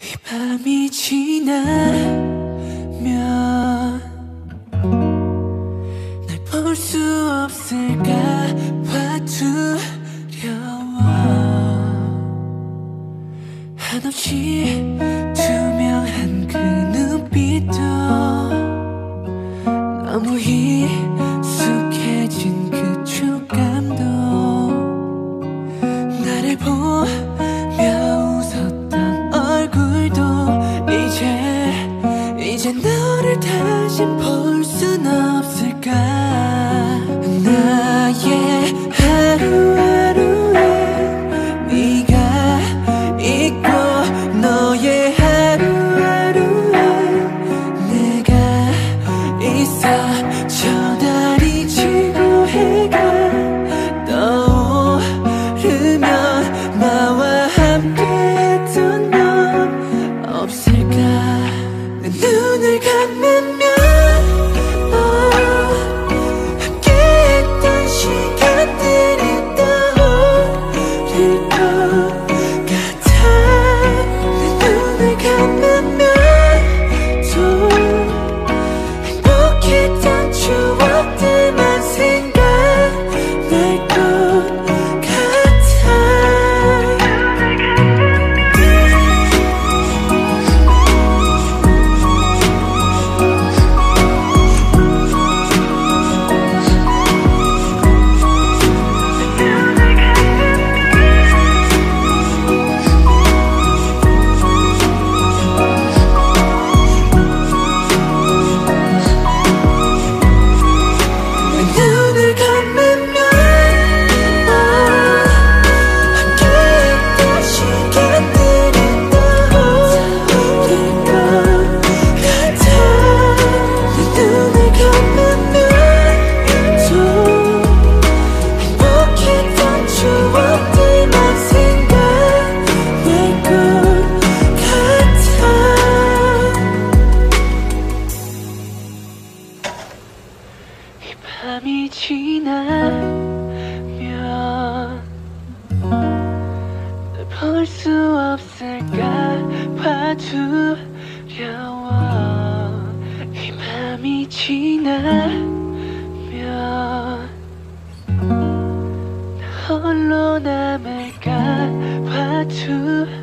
이 밤이 지나면 날 볼 수 없을까 봐 두려워. 한없이 투명한 그 눈빛도 너무 익숙해진 그 촉감도 나를 보 이제 너를 다시 볼 순 없을까 take 밤이 지나면 널 볼 수 없을까 봐 두려워. 이 밤이 지나면 나 홀로 남을까 봐 두려워.